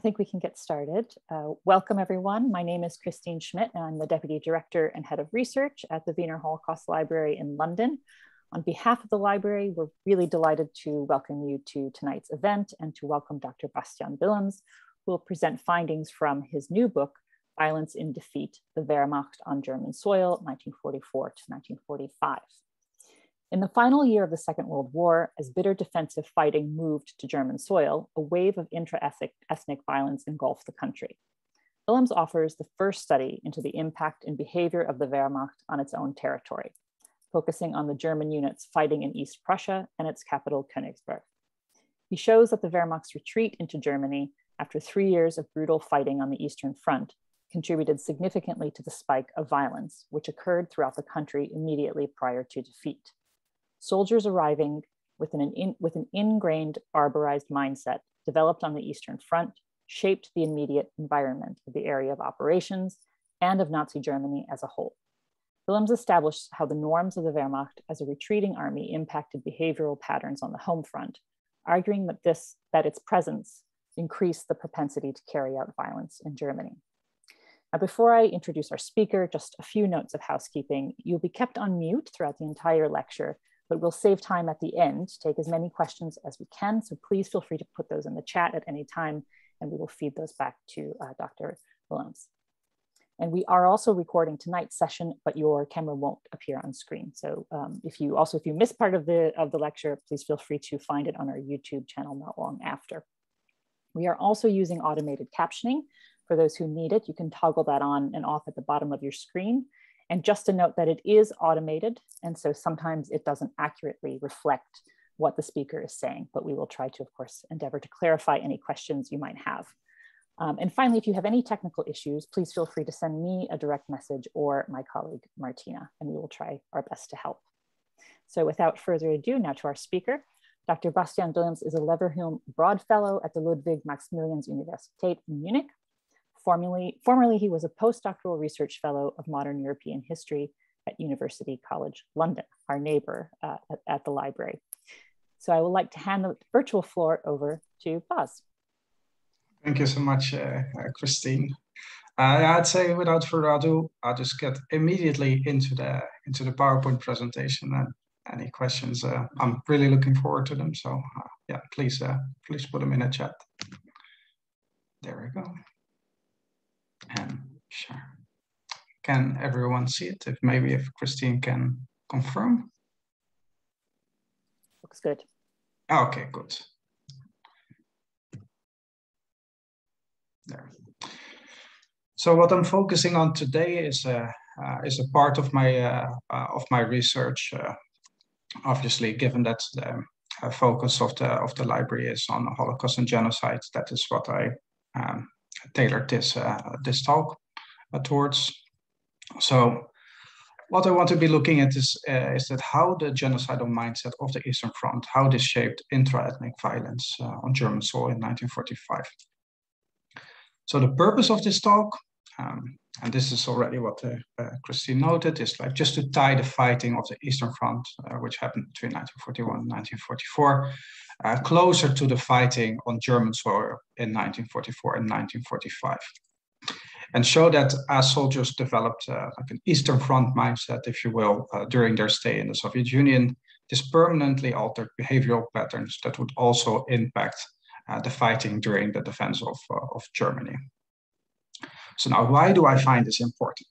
I think we can get started. Uh, welcome everyone. My name is Christine Schmidt and I'm the Deputy Director and Head of Research at the Wiener Holocaust Library in London. On behalf of the library, we're really delighted to welcome you to tonight's event and to welcome Dr. Bastiaan Willems, who will present findings from his new book, Violence in Defeat, the Wehrmacht on German Soil, 1944 to 1945. In the final year of the Second World War, as bitter defensive fighting moved to German soil, a wave of intra-ethnic violence engulfed the country. Willems offers the first study into the impact and behavior of the Wehrmacht on its own territory, focusing on the German units fighting in East Prussia and its capital, Königsberg. He shows that the Wehrmacht's retreat into Germany after three years of brutal fighting on the Eastern Front contributed significantly to the spike of violence, which occurred throughout the country immediately prior to defeat soldiers arriving with an, in, with an ingrained barbarized mindset developed on the Eastern Front shaped the immediate environment of the area of operations and of Nazi Germany as a whole. Willems established how the norms of the Wehrmacht as a retreating army impacted behavioral patterns on the home front, arguing that, this, that its presence increased the propensity to carry out violence in Germany. Now, before I introduce our speaker, just a few notes of housekeeping. You'll be kept on mute throughout the entire lecture but we'll save time at the end to take as many questions as we can. So please feel free to put those in the chat at any time and we will feed those back to uh, Dr. Willems. And we are also recording tonight's session, but your camera won't appear on screen. So um, if you also, if you miss part of the, of the lecture, please feel free to find it on our YouTube channel not long after. We are also using automated captioning. For those who need it, you can toggle that on and off at the bottom of your screen. And just to note that it is automated. And so sometimes it doesn't accurately reflect what the speaker is saying, but we will try to, of course, endeavor to clarify any questions you might have. Um, and finally, if you have any technical issues, please feel free to send me a direct message or my colleague, Martina, and we will try our best to help. So without further ado, now to our speaker. Dr. Bastiaan Willems is a Leverhulme Broad Fellow at the Ludwig Maximilians Universität in Munich Formerly, formerly, he was a postdoctoral research fellow of modern European history at University College London, our neighbor uh, at, at, the library. So I would like to hand the virtual floor over to Baz. Thank you so much, uh, uh, Christine. Uh, I'd say without further ado, I'll just get immediately into the into the PowerPoint presentation and any questions. Uh, I'm really looking forward to them. So uh, yeah, please please put them in a chat. There we go. And sure. Can everyone see it? If maybe if Christine can confirm. Looks good. Okay, good. There. So what I'm focusing on today is a uh, is a part of my uh, uh, of my research. Uh, obviously, given that the uh, focus of the of the library is on the Holocaust and genocide, that is what I um, tailored this uh, this talk uh, towards. So what I want to be looking at is, uh, is that how the genocidal mindset of the Eastern Front, how this shaped intra-ethnic violence uh, on German soil in 1945. So the purpose of this talk, um, and this is already what uh, uh, Christine noted, is like just to tie the fighting of the Eastern Front, which happened between 1941 and 1944, uh, closer to the fighting on German soil in 1944 and 1945. And show that as soldiers developed uh, like an Eastern Front mindset, if you will, uh, during their stay in the Soviet Union, this permanently altered behavioral patterns that would also impact uh, the fighting during the defense of, uh, of Germany. So now, why do I find this important?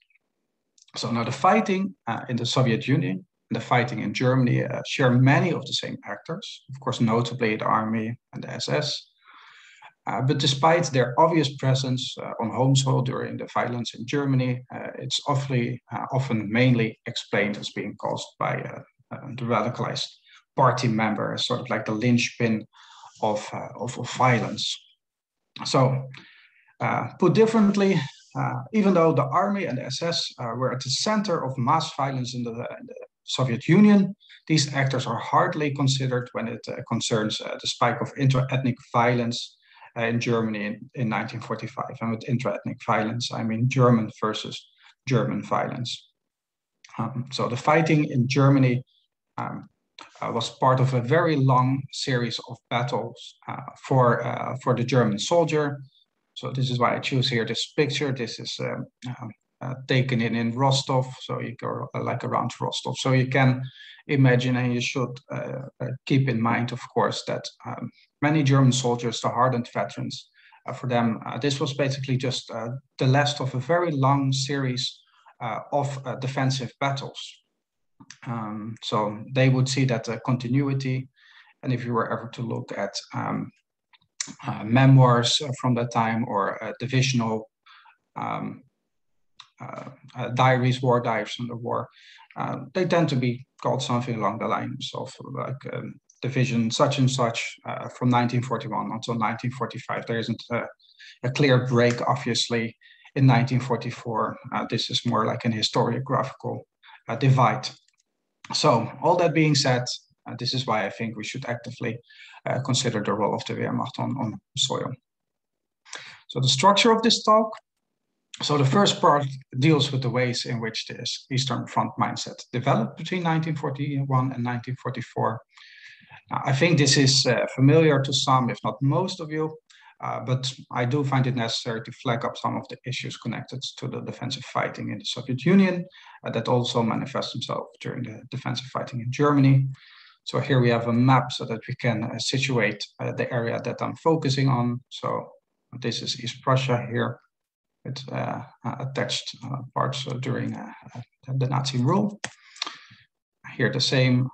So now the fighting uh, in the Soviet Union and the fighting in Germany uh, share many of the same actors, of course, notably the army and the SS. Uh, but despite their obvious presence uh, on home soil during the violence in Germany, uh, it's awfully, uh, often mainly explained as being caused by uh, the radicalized party member, sort of like the linchpin of, of, of, violence. So, put differently, even though the army and the SS were at the center of mass violence in the, in the Soviet Union, these actors are hardly considered when it uh, concerns uh, the spike of intra-ethnic violence uh, in Germany in, in 1945. And with intra-ethnic violence, I mean German versus German violence. Um, so the fighting in Germany um, uh, was part of a very long series of battles uh, for, uh, for the German soldier, So this is why I choose here this picture. This is um, uh, taken in in Rostov, so you go uh, like around Rostov. So you can imagine, and you should uh, keep in mind, of course, that um, many German soldiers, the hardened veterans, for them, this was basically just the last of a very long series of defensive battles. Um, so they would see that uh, continuity. And if you were ever to look at um, uh, memoirs from that time or uh, divisional um, uh, uh, diaries, war diaries from the war, they tend to be called something along the lines of like um, division such and such from 1941 until 1945. There isn't a, a clear break, obviously, in 1944. this is more like an historiographical divide. So all that being said, uh, this is why I think we should actively consider the role of the Wehrmacht on, on soil. So the structure of this talk. So the first part deals with the ways in which this Eastern Front mindset developed between 1941 and 1944. Now, I think this is uh, familiar to some, if not most of you, uh, but I do find it necessary to flag up some of the issues connected to the defensive fighting in the Soviet Union uh, that also manifest themselves during the defensive fighting in Germany. So here we have a map so that we can uh, situate uh, the area that I'm focusing on. So this is East Prussia here with uh, attached parts during the Nazi rule. Here the same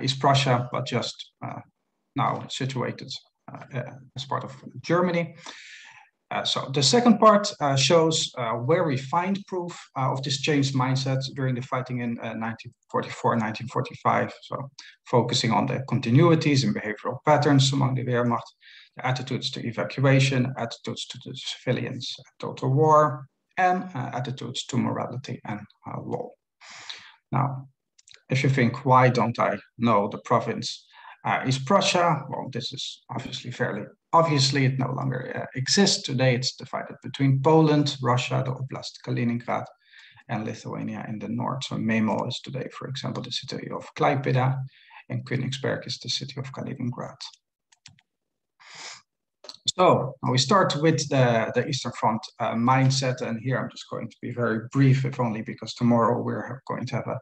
East Prussia, but just now situated uh, as part of Germany. Uh, so the second part uh, shows uh, where we find proof uh, of this changed mindset during the fighting in 1944 and 1945. So focusing on the continuities and behavioral patterns among the Wehrmacht, the attitudes to evacuation, attitudes to the civilians, total war, and attitudes to morality and law. Now, if you think, why don't I know the province uh, East Prussia, well, this is obviously fairly obviously it no longer uh, exists. Today it's divided between Poland, Russia, the Oblast Kaliningrad, and Lithuania in the north. So Memel is today, for example, the city of Klaipeda, and Königsberg is the city of Kaliningrad. So we start with the, the Eastern Front uh, mindset, and here I'm just going to be very brief, if only because tomorrow we're going to have a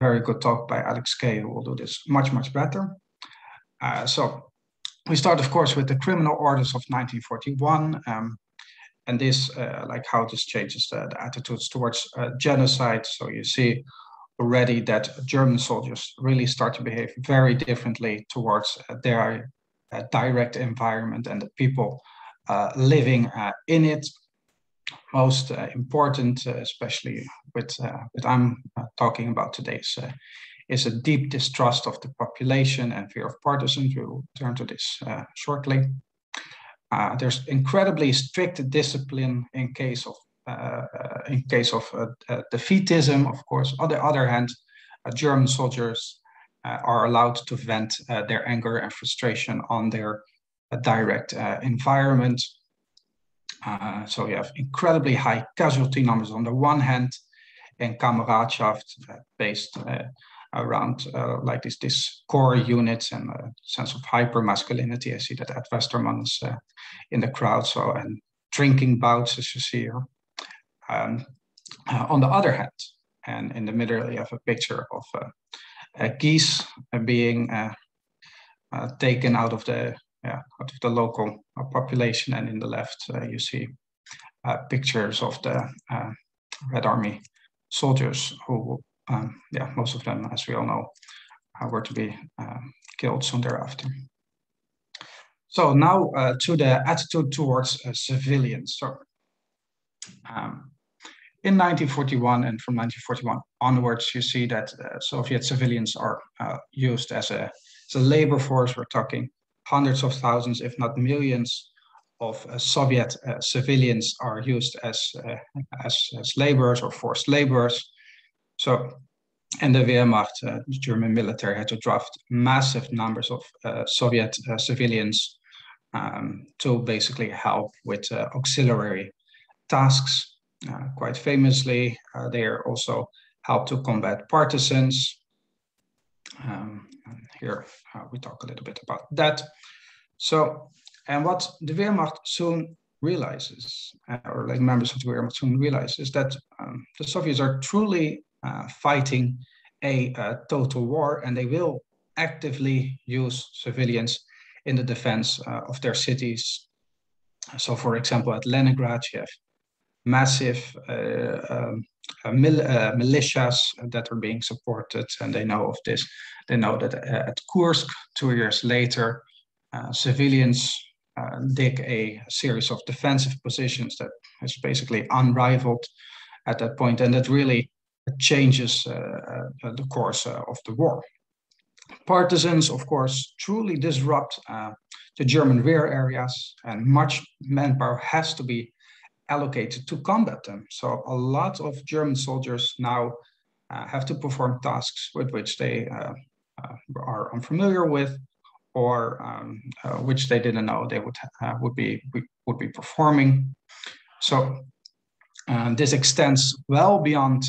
very good talk by Alex Kay, who will do this much, much better. Uh, so we start, of course, with the criminal orders of 1941. Um, and this, uh, like how this changes the, the attitudes towards uh, genocide. So you see already that German soldiers really start to behave very differently towards uh, their uh, direct environment and the people living in it. Most important, especially with what I'm talking about today, is a deep distrust of the population and fear of partisans. We'll turn to this uh, shortly. Uh, there's incredibly strict discipline in case of uh, uh in case of uh, uh, defeatism. Of course, on the other hand, German soldiers are allowed to vent their anger and frustration on their direct environment. so you have incredibly high casualty numbers on the one hand, and Kameradschaft based around uh, like this, this core units and a sense of hyper masculinity. I see that Ed Westermann is uh, in the crowd. So, and drinking bouts, as you see here. Um, uh, on the other hand, and in the middle, you have a picture of uh, geese being uh, uh, taken out of the yeah, out of the local population, and in the left, you see pictures of the Red Army soldiers who um, yeah, most of them, as we all know, uh, were to be um, killed soon thereafter. So now uh, to the attitude towards uh, civilians. So um, in 1941 and from 1941 onwards, you see that uh, Soviet civilians are uh, used as a, as a labor force. We're talking hundreds of thousands, if not millions, of uh, Soviet civilians are used as, as, as laborers or forced laborers. So, and the Wehrmacht, uh, the German military, had to draft massive numbers of uh, Soviet uh, civilians um, to basically help with uh, auxiliary tasks. Uh, quite famously, uh, they are also helped to combat partisans. Um, here we talk a little bit about that. So and what the Wehrmacht soon realizes, or like members of the Wehrmacht soon realize, is that um, the Soviets are truly fighting a, a, total war, and they will actively use civilians in the defense uh, of their cities. So, for example, at Leningrad, you have massive uh, um, uh, mil uh, militias that are being supported, and they know of this. They know that at Kursk, two years later, civilians uh, dig a series of defensive positions that is basically unrivaled at that point, and that really changes uh, uh, the course of the war. Partisans, of course, truly disrupt the German rear areas, and much manpower has to be allocated to combat them. So a lot of German soldiers now uh, have to perform tasks with which they uh, uh, are unfamiliar with, or um, uh, which they didn't know they would uh, would be would be performing. So uh, this extends well beyond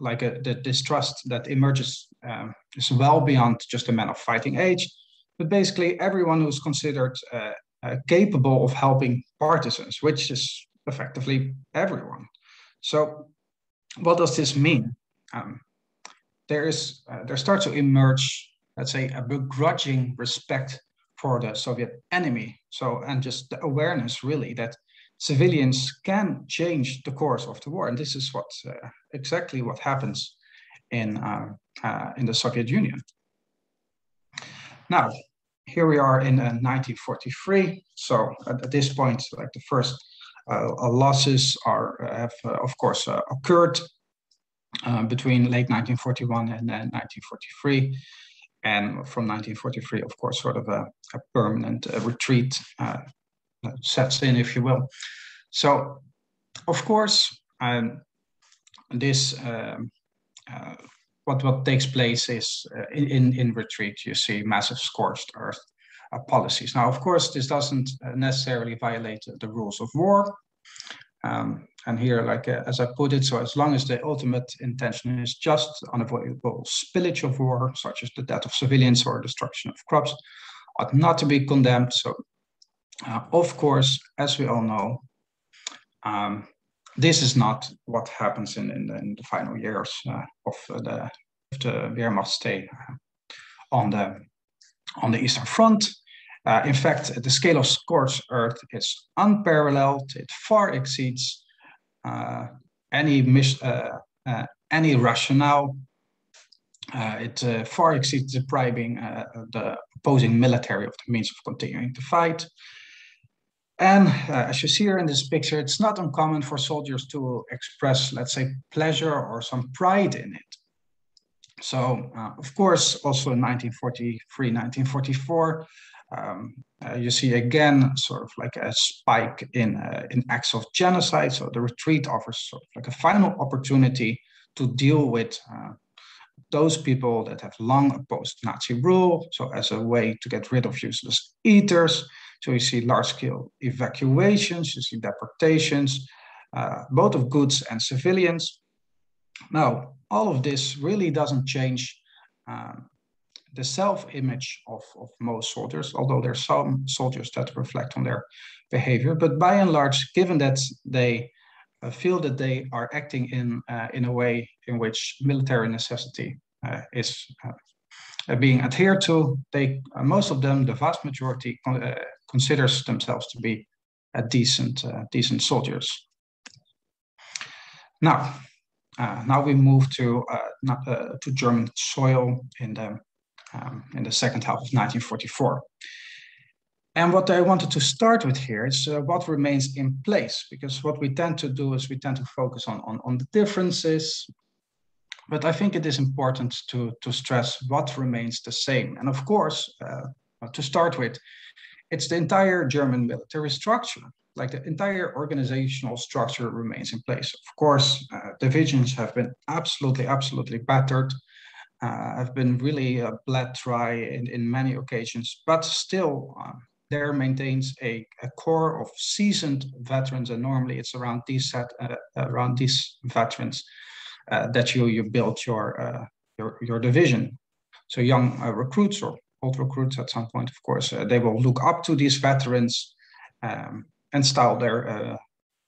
like a, the distrust that emerges um, is well beyond just a man of fighting age, but basically everyone who's considered uh, capable of helping partisans, which is effectively everyone. So, what does this mean? Um, there is uh, there starts to emerge, let's say, a begrudging respect for the Soviet enemy. So, and just the awareness really that civilians can change the course of the war, and this is what uh, exactly what happens in uh, uh in the Soviet Union. Now, here we are in 1943. So at, at, this point, like the first uh, uh losses are uh, have uh, of course occurred between late 1941 and 1943. And from 1943, of course, sort of a, a permanent retreat sets in, if you will. So, of course, um, this um, uh, what what takes place is uh, in in retreat you see massive scorched earth uh, policies. Now, of course, this doesn't uh, necessarily violate the rules of war. Um, and here, like uh, as I put it, so as long as the ultimate intention is just unavoidable spillage of war, such as the death of civilians or destruction of crops, ought not to be condemned. So, uh, of course, as we all know, um, this is not what happens in, in, the, in the final years uh, of the, of the Wehrmacht stay uh, on the on the Eastern Front. Uh, in fact, the scale of scorched earth is unparalleled. It far exceeds uh, any mis- uh, uh, any rationale. it far exceeds depriving the opposing military of the means of continuing to fight. And uh, as you see here in this picture, it's not uncommon for soldiers to express, let's say, pleasure or some pride in it. So, uh, of course, also in 1943, 1944, um, uh, you see again sort of like a spike in, uh, in acts of genocide. So the retreat offers sort of like a final opportunity to deal with uh, those people that have long opposed Nazi rule. So as a way to get rid of useless eaters, so you see large scale evacuations, you see deportations, uh, both of goods and civilians. Now, all of this really doesn't change um, the self-image of, of most soldiers, although there are some soldiers that reflect on their behavior. But by and large, given that they uh, feel that they are acting in, uh, in a way in which military necessity uh, is uh, uh, being adhered to, they most of them, the vast majority, considers themselves to be a decent, uh, decent soldiers. Now, uh, now we move to uh, uh, to German soil in the um, in the second half of 1944. And what I wanted to start with here is uh, what remains in place, because what we tend to do is we tend to focus on, on, on the differences, but I think it is important to, to stress what remains the same. And of course, uh, to start with, it's the entire German military structure. Like the entire organizational structure remains in place. Of course, uh, divisions have been absolutely, absolutely battered. Uh, have been really uh, bled dry in, in many occasions, but still uh, there maintains a, a, core of seasoned veterans, and normally it's around these set, uh, around these veterans uh, that you you build your uh, your your division. So young recruits or old recruits at some point, of course, uh, they will look up to these veterans um, and style their uh,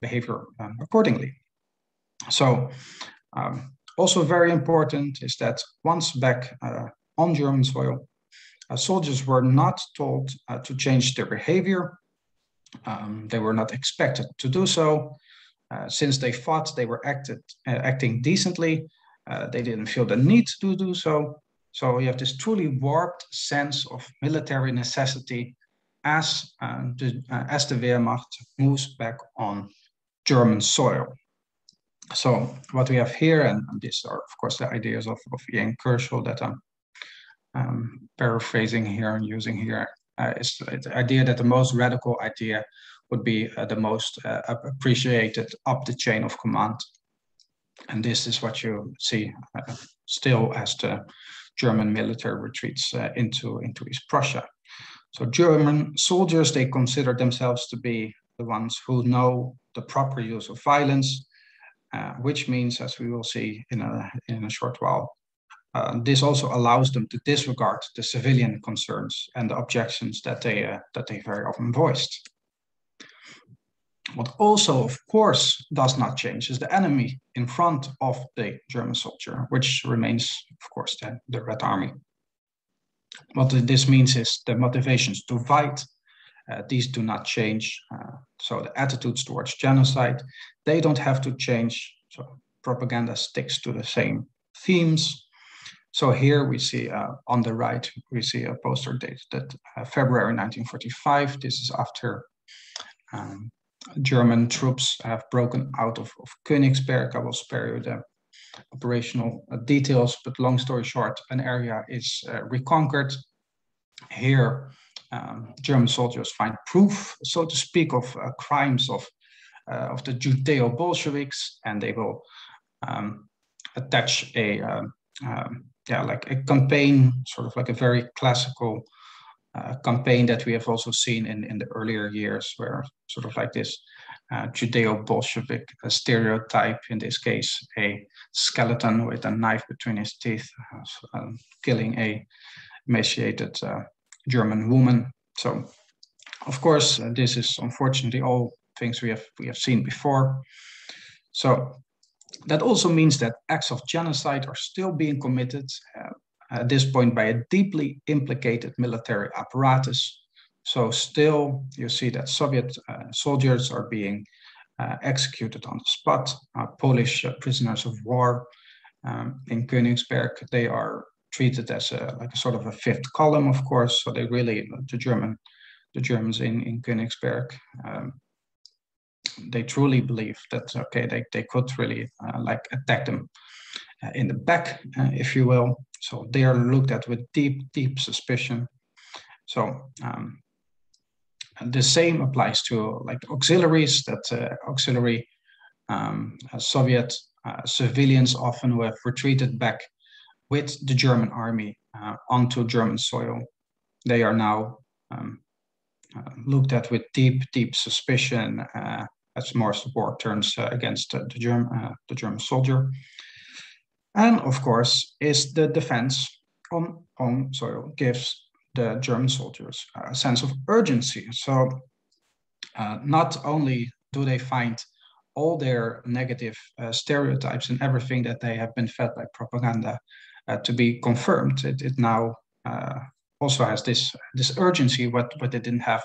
behavior um, accordingly. So um, also very important is that once back uh, on German soil, soldiers were not told to change their behavior. Um, they were not expected to do so. Uh, since they thought they were acted, uh, acting decently, uh, they didn't feel the need to do so. So you have this truly warped sense of military necessity as, the, as the Wehrmacht moves back on German soil. So what we have here, and, these are of course the ideas of, of Ian Kershaw that I'm um, paraphrasing here and using here, uh, is the idea that the most radical idea would be uh, the most uh, appreciated up the chain of command. And this is what you see uh, still as the German military retreats uh, into, into East Prussia. So German soldiers, they consider themselves to be the ones who know the proper use of violence, uh, which means, as we will see in a, in a short while, uh, this also allows them to disregard the civilian concerns and the objections that they, uh, that they very often voiced. What also, of course, does not change is the enemy in front of the German soldier, which remains, of course, the, the Red Army. What this means is the motivations to fight, uh, these do not change. Uh, so the attitudes towards genocide, they don't have to change. So propaganda sticks to the same themes. So here we see uh, on the right, we see a poster dated uh, February 1945. This is after um, German troops have broken out of, of Königsberg. I will spare you the operational uh, details, but long story short, an area is uh, reconquered. Here, um, German soldiers find proof, so to speak, of uh, crimes of, uh, of the Judeo-Bolsheviks, and they will um, attach a, um, um, yeah, like a campaign, sort of like a very classical uh, campaign that we have also seen in, in the earlier years, where sort of like this uh, Judeo-Bolshevik stereotype, in this case, a skeleton with a knife between his teeth, uh, killing a emaciated uh, German woman. So, of course, uh, this is unfortunately all things we have we have seen before. So that also means that acts of genocide are still being committed uh, at this point by a deeply implicated military apparatus. So still, you see that Soviet uh, soldiers are being uh, executed on the spot. Uh, Polish uh, prisoners of war um, in Königsberg, they are treated as a, like a sort of a fifth column, of course. So they really, the German, the Germans in, in Königsberg, um, they truly believe that, okay, they, they could really uh, like attack them uh, in the back, uh, if you will. So they are looked at with deep, deep suspicion. So um, the same applies to like auxiliaries that uh, auxiliary um, Soviet uh, civilians often who have retreated back with the German army uh, onto German soil. They are now um, uh, looked at with deep, deep suspicion as more support turns against the, German, the German soldier. And of course, is the defense on home soil gives the German soldiers a sense of urgency. So uh, not only do they find all their negative uh, stereotypes and everything that they have been fed by propaganda uh, to be confirmed, it, it now uh, also has this this urgency what what they didn't have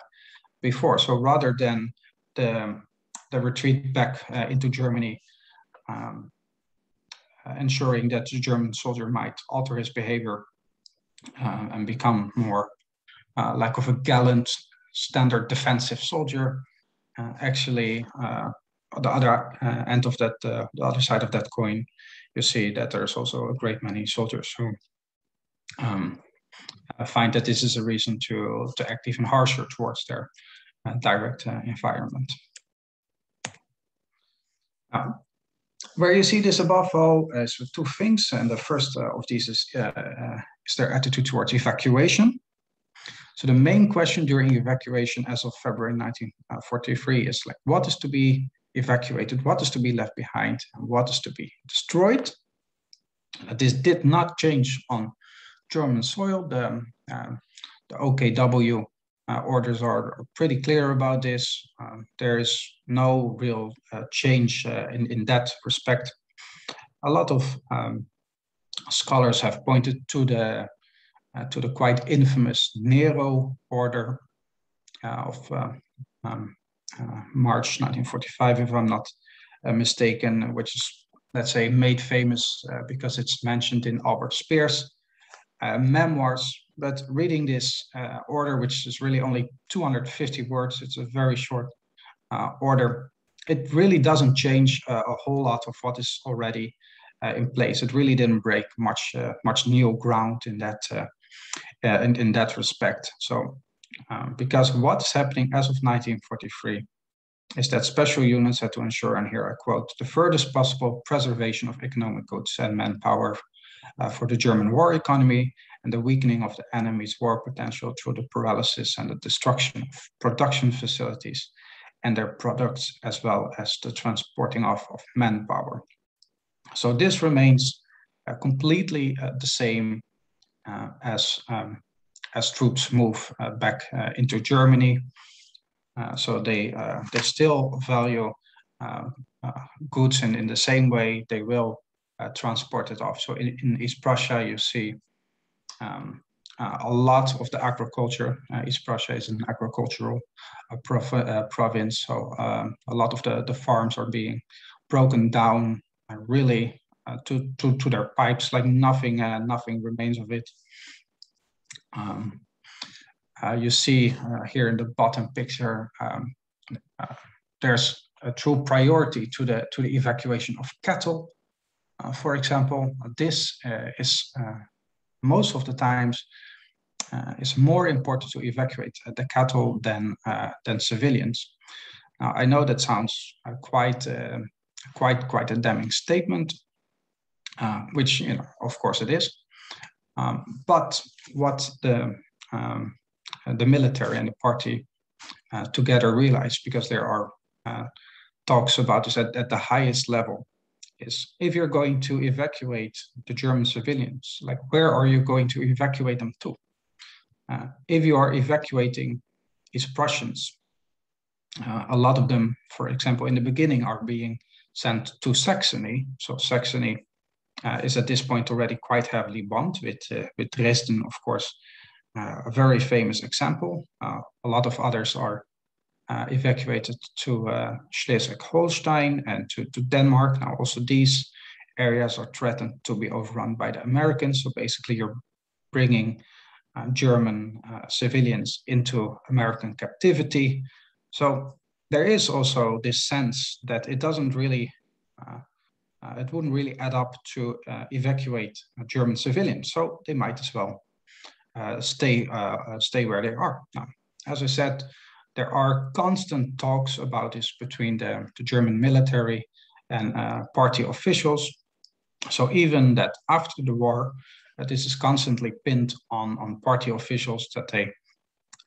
before. So rather than the the retreat back uh, into Germany um, ensuring that the German soldier might alter his behavior uh, and become more uh, like of a gallant standard defensive soldier. actually, the other end of that, the other side of that coin, you see that there's also a great many soldiers who um, find that this is a reason to, to act even harsher towards their uh, direct uh, environment. Where you see this above all is with two things, and the first uh, of these is, uh, uh, is their attitude towards evacuation. So the main question during evacuation as of February 1943 is like, what is to be evacuated, what is to be left behind, and what is to be destroyed? This did not change on German soil. The, Um, the OKW uh, orders are, pretty clear about this. Um, there is no real uh, change uh, in, in that respect. A lot of um, scholars have pointed to the uh, to the quite infamous Nero order uh, of uh, um, March 1945, if I'm not mistaken, which is let's say made famous because it's mentioned in Albert Speer's memoirs but reading this uh, order, which is really only 250 words, it's a very short uh, order. It really doesn't change uh, a whole lot of what is already uh, in place. It really didn't break much uh, much new ground in that uh, in, in that respect. So, um, because what's happening as of 1943 is that special units had to ensure, and here I quote, the furthest possible preservation of economic goods and manpower for the German war economy and the weakening of the enemy's war potential through the paralysis and the destruction of production facilities and their products, as well as the transporting off of manpower. So this remains uh, completely uh, the same uh, as, um, as troops move uh, back uh, into Germany. Uh, so they, they still value goods and in the same way they will transport it off. So in, in East Prussia, you see um, uh, a lot of the agriculture. Uh, East Prussia is an agricultural uh, uh, province, so um, a lot of the, the farms are being broken down really uh, to, to, to their pipes, like nothing, uh, nothing remains of it. Um, you see here in the bottom picture, um, there's a true priority to the, to the evacuation of cattle. For example, this is most of the times uh, it's more important to evacuate the cattle than uh, than civilians. Now, I know that sounds uh, quite uh, quite quite a damning statement, uh, which you know, of course, it is. Um, but what the um, the military and the party uh, together realize, because there are talks about this at, at the highest level, is if you're going to evacuate the German civilians, like where are you going to evacuate them to? Uh, if you are evacuating East Prussians, uh, a lot of them, for example, in the beginning are being sent to Saxony. So Saxony uh, is at this point already quite heavily bombed with, uh, with Dresden, of course, uh, a very famous example. Uh, a lot of others are uh, evacuated to uh, Schleswig-Holstein and to, to Denmark. Now also these areas are threatened to be overrun by the Americans. So basically you're bringing uh, German uh, civilians into American captivity. So there is also this sense that it doesn't really, uh, uh, it wouldn't really add up to evacuate German civilians. So they might as well stay, stay where they are. Now, as I said, there are constant talks about this between the, the German military and uh, party officials. So even that after the war, uh, this is constantly pinned on, on party officials that they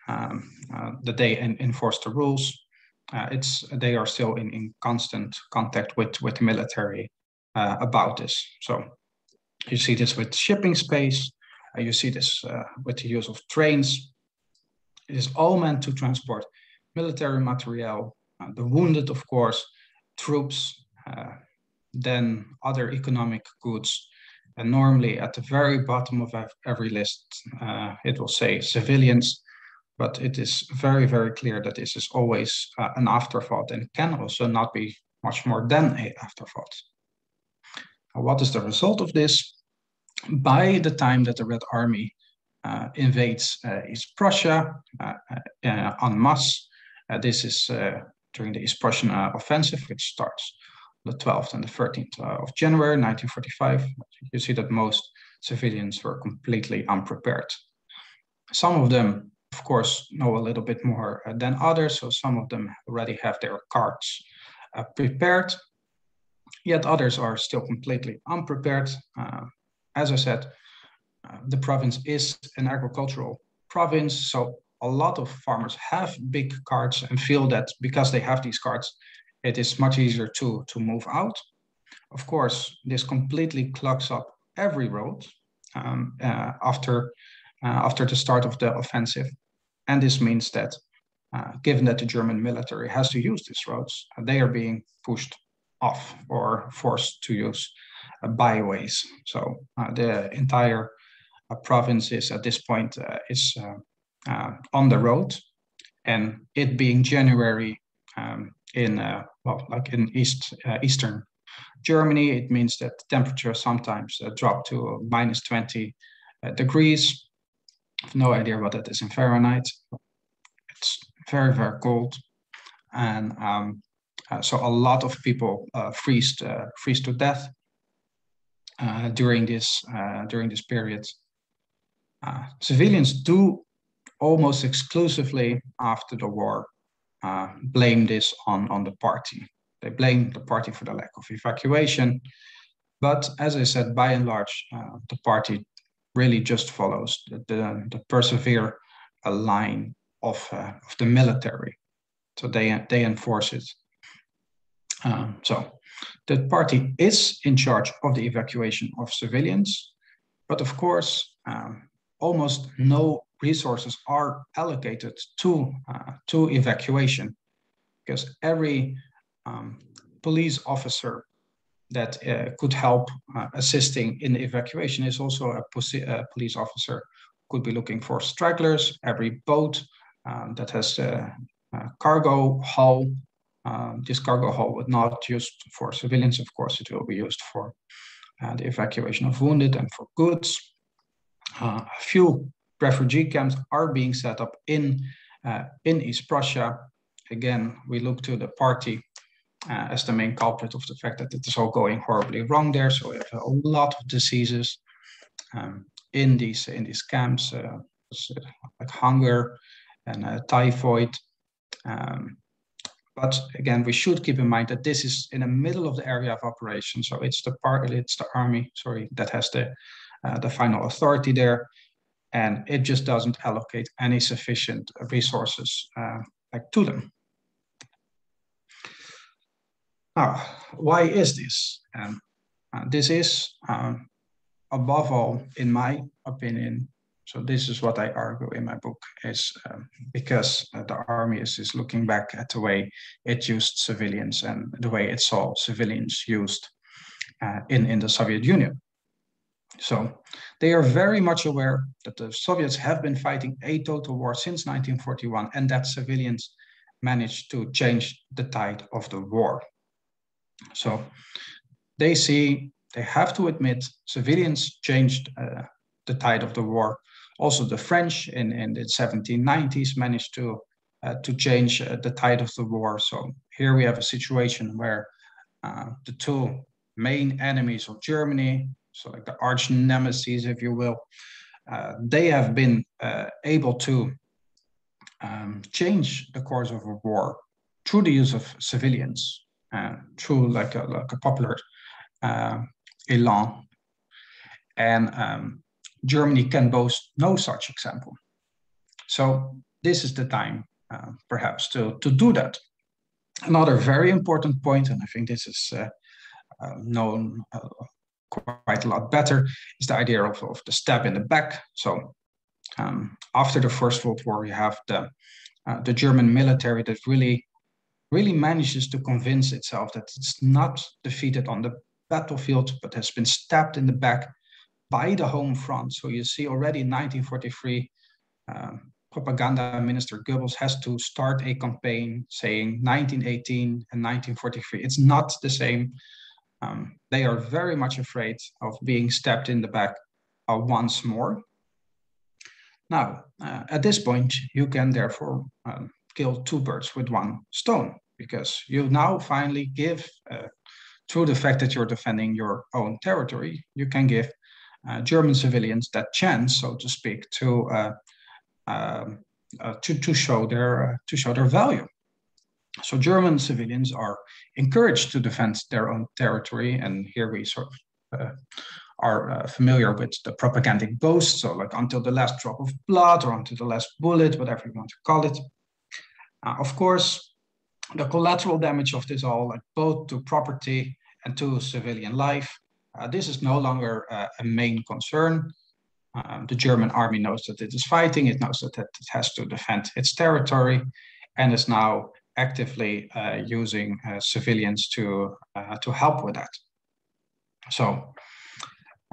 um, uh, that they enforce the rules. Uh, it's they are still in, in constant contact with with the military uh, about this. So you see this with shipping space. Uh, you see this with the use of trains it is all meant to transport military materiel, uh, the wounded, of course, troops, uh, then other economic goods. And normally at the very bottom of every list, uh, it will say civilians, but it is very, very clear that this is always uh, an afterthought and can also not be much more than a afterthought. what is the result of this? By the time that the Red Army invades uh, East Prussia uh, en masse. this is during the East Prussian offensive, which starts the 12th and the 13th of January 1945. You see that most civilians were completely unprepared. Some of them, of course, know a little bit more uh, than others, so some of them already have their cards uh, prepared, yet others are still completely unprepared. Uh, as I said, the province is an agricultural province, so a lot of farmers have big carts and feel that because they have these carts, it is much easier to, to move out. Of course, this completely clogs up every road um, uh, after after the start of the offensive. And this means that uh, given that the German military has to use these roads, uh, they are being pushed off or forced to use uh, byways. So the entire province is at this point is on the road, and it being January um, in well, like in east eastern Germany, it means that temperature sometimes uh, drop to minus 20 uh, degrees. no idea what that is in Fahrenheit. It's very, very cold. And um, uh, so a lot of people uh, freeze, uh, freeze to death uh, during this uh, during this period. Uh, civilians do almost exclusively after the war blame this on, on the party. They blame the party for the lack of evacuation. But as I said, by and large, the party really just follows the, the, the persevere line of, uh, of the military. So they, they enforce it. Um, so the party is in charge of the evacuation of civilians, but of course, um, almost no resources are allocated to, uh, to evacuation because every um, police officer that uh, could help uh, assisting in the evacuation is also a, a, police officer could be looking for stragglers every boat um, that has a, a cargo hull. Um, this cargo hull would not used for civilians, of course, it will be used for uh, the evacuation of wounded and for goods. Uh, a few refugee camps are being set up in, uh, in East Prussia. Again, we look to the party uh, as the main culprit of the fact that it is all going horribly wrong there. So we have a lot of diseases um, in these in these camps, uh, like hunger, and uh, typhoid. Um, but again, we should keep in mind that this is in the middle of the area of operation. So it's the part, it's the army, sorry, that has the uh, the final authority there, and it just doesn't allocate any sufficient resources uh, like to them. Now, why is this? Um, uh, this is, um, above all, in my opinion, so this is what I argue in my book, is um, because uh, the army is, is looking back at the way it used civilians and the way it saw civilians used uh, in, in the Soviet Union. So they are very much aware that the Soviets have been fighting a total war since 1941 and that civilians managed to change the tide of the war. So they see, they have to admit, civilians changed uh, the tide of the war also, the French in, in the 1790s managed to uh, to change uh, the tide of the war. So here we have a situation where uh, the two main enemies of Germany, so like the arch nemesis, if you will, uh, they have been uh, able to um, change the course of a war through the use of civilians, uh, through like a, like a popular elan. And um, Germany can boast no such example. So this is the time, uh, perhaps, to, to do that. Another very important point, and I think this is uh, uh, known quite a lot better, is the idea of, of the stab in the back. So um, after the First World War, you have the, uh, the German military that really, really manages to convince itself that it's not defeated on the battlefield, but has been stabbed in the back by the home front. So you see already in 1943, um, propaganda minister Goebbels has to start a campaign saying 1918 and 1943. It's not the same. Um, they are very much afraid of being stabbed in the back uh, once more. Now, uh, at this point, you can therefore um, kill two birds with one stone because you now finally give, uh, through the fact that you're defending your own territory, you can give uh, German civilians that chance, so to speak, to uh, um, uh, to, to show their to show their value. So German civilians are encouraged to defend their own territory, and here we sort of uh, are uh, familiar with the propagandic boast, so like until the last drop of blood or until the last bullet, whatever you want to call it. Uh, of course, the collateral damage of this all, like both to property and to civilian life, uh, this is no longer uh, a main concern. um, the German army knows that it is fighting, it knows that it has to defend its territory, and is now actively uh, using uh, civilians to, uh, to help with that. So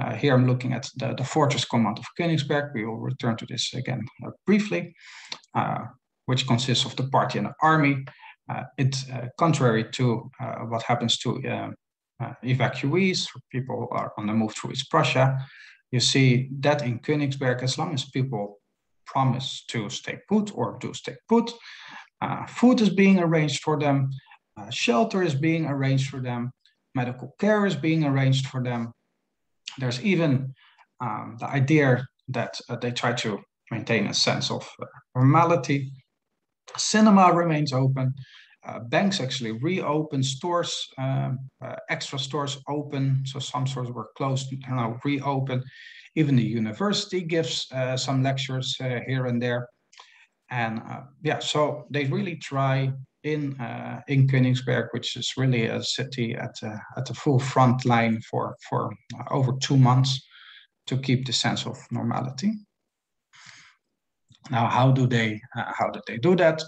uh, here I'm looking at the, the fortress command of Königsberg. We will return to this again uh, briefly, uh, which consists of the party and the army. it's contrary to what happens to evacuees, people who are on the move through East Prussia, you see that in Königsberg, as long as people promise to stay put or do stay put, uh, food is being arranged for them, uh, shelter is being arranged for them, medical care is being arranged for them. There's even um, the idea that uh, they try to maintain a sense of uh, normality. Cinema remains open. Uh, banks actually reopen stores, um, uh, extra stores open. So some stores were closed, are now reopen. Even the university gives some lectures here and there. And uh, yeah, so they really try in uh, in Königsberg, which is really a city at at the full front line for for over two months, to keep the sense of normality. Now, how do they how did they do that?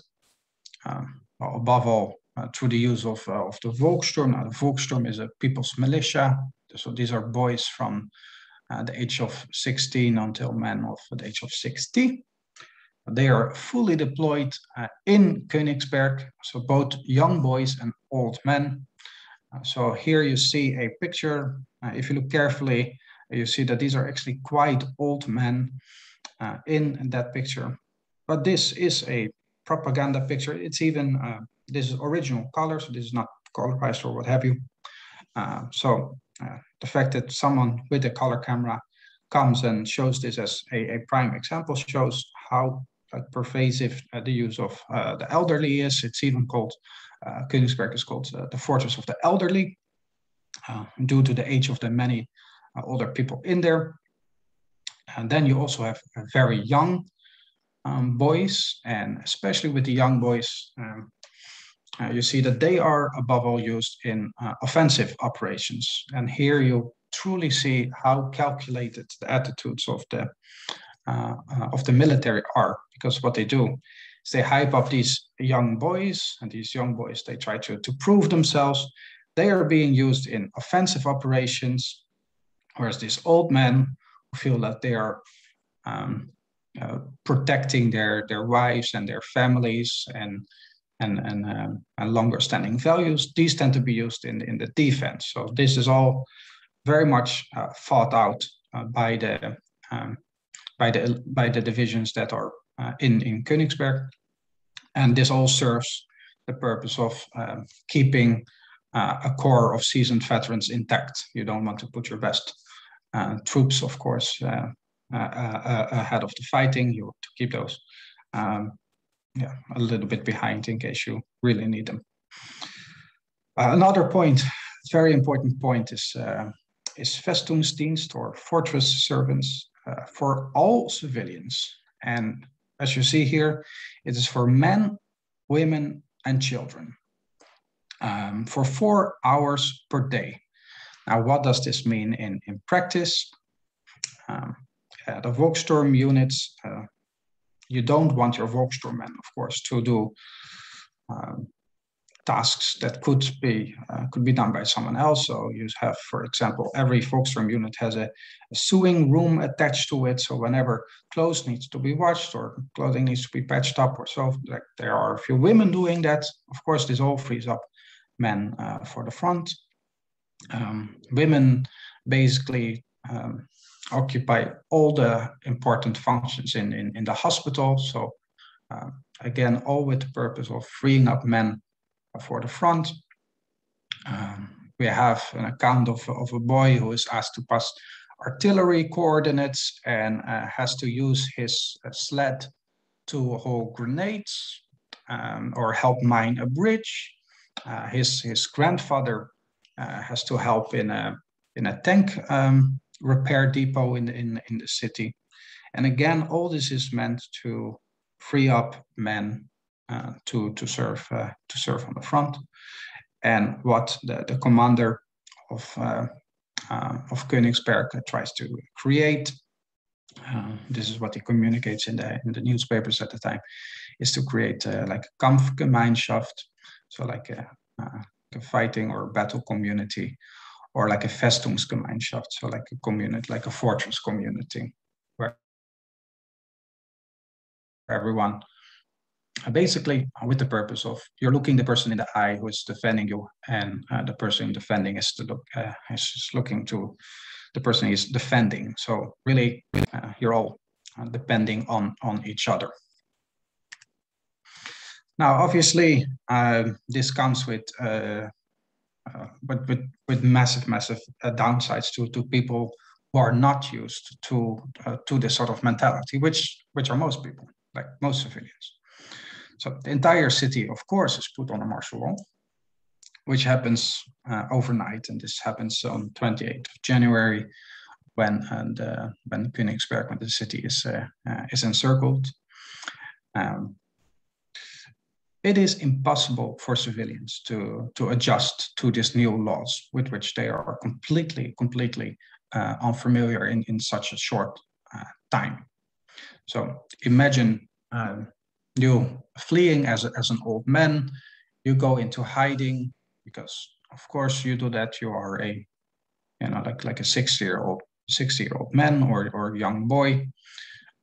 Um, above all uh, through the use of, uh, of the Volkssturm. Now, the Volkssturm is a people's militia. So these are boys from uh, the age of 16 until men of the age of 60. They are fully deployed uh, in Königsberg, so both young boys and old men. Uh, so here you see a picture. Uh, if you look carefully, you see that these are actually quite old men in that picture. But this is a propaganda picture. It's even, uh, this is original color, so this is not colorized or what have you. Uh, so uh, the fact that someone with a color camera comes and shows this as a, a prime example shows how pervasive uh, the use of uh, the elderly is. It's even called, uh, Königsberg is called the fortress of the elderly due to the age of the many older people in there. And then you also have very young um, boys, and especially with the young boys, um, uh, you see that they are above all used in uh, offensive operations. And here you truly see how calculated the attitudes of the uh, uh of the military are, because what they do is they hype up these young boys, and these young boys they try to to prove themselves. They are being used in offensive operations, whereas these old men feel that they are um, uh, protecting their their wives and their families and and and, um, and longer standing values these tend to be used in in the defense so this is all very much uh, thought out uh, by the um, by the by the divisions that are uh, in in Königsberg and this all serves the purpose of um, keeping uh, a core of seasoned veterans intact you don't want to put your best troops of course uh, uh, uh, ahead of the fighting. You want to keep those um, yeah, a little bit behind in case you really need them. another point, very important point, is is Festungsdienst or fortress servants for all civilians. And as you see here, it is for men, women, and children um, for four hours per day. Now, what does this mean in, in practice? Um, uh, the Volkssturm units, uh, you don't want your Volkssturm men, of course, to do um, tasks that could be uh, could be done by someone else. So you have, for example, every Volkssturm unit has a, a, sewing room attached to it. So whenever clothes needs to be washed or clothing needs to be patched up or so, like there are a few women doing that. Of course, this all frees up men uh, for the front. Um, women basically um, occupy all the important functions in, in, in the hospital. So uh, again, all with the purpose of freeing up men for the front. Um, we have an account of, of a boy who is asked to pass artillery coordinates and uh, has to use his uh, sled to haul grenades um, or help mine a bridge. Uh, his, his grandfather uh, has to help in a, in a tank um, repair depot in the, in, in the city. And again, all this is meant to free up men to, to, serve, uh, to serve on the front. And what the, the commander of, uh, uh of Königsberg tries to create uh, this is what he communicates in the in the newspapers at the time, is to create uh, like a Kampfgemeinschaft, so like a, uh, a, fighting or battle community, or like a Festungsgemeinschaft, so like a community, like a fortress community, where everyone basically with the purpose of you're looking the person in the eye who is defending you and uh, the person defending is to look uh, is looking to the person is defending. So really uh, you're all uh, depending on on each other. Now obviously um, this comes with uh, uh, with, with with massive massive downsides to to people who are not used to to this sort of mentality which which are most people like most civilians so the entire city, of course, is put on a martial law, which happens uh, overnight, and this happens on 28th of January, when and uh, when Königsberg, when the city is uh, uh, is encircled. Um, it is impossible for civilians to to adjust to these new laws with which they are completely completely uh, unfamiliar in in such a short uh, time. So imagine um, you fleeing as, a, as an old man, you go into hiding because of course you do that. You are a, you know, like, like a 60 year old, 60 year old man or, or young boy,